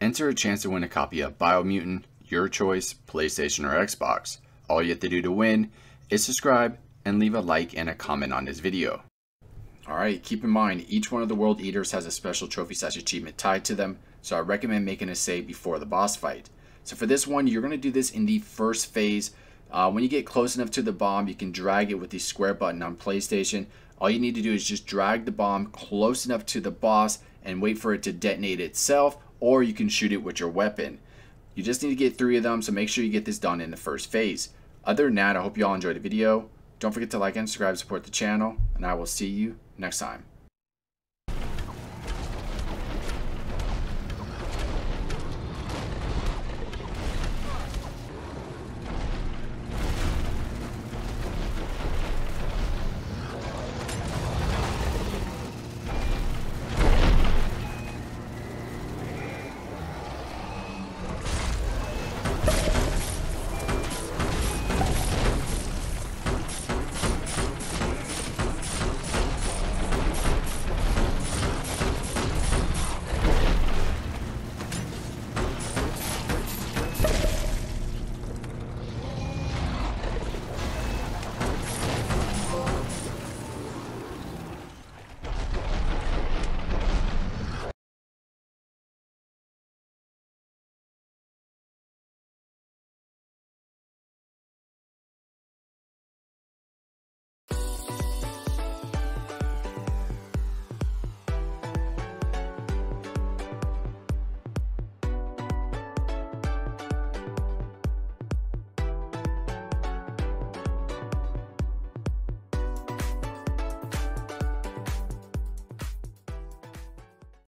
Enter a chance to win a copy of Biomutant, your choice, PlayStation or Xbox. All you have to do to win is subscribe and leave a like and a comment on this video. Alright, keep in mind, each one of the World Eaters has a special trophy slash achievement tied to them, so I recommend making a save before the boss fight. So for this one, you're going to do this in the first phase. Uh, when you get close enough to the bomb, you can drag it with the square button on PlayStation. All you need to do is just drag the bomb close enough to the boss and wait for it to detonate itself, or you can shoot it with your weapon. You just need to get three of them, so make sure you get this done in the first phase. Other than that, I hope you all enjoyed the video. Don't forget to like and subscribe, support the channel, and I will see you next time.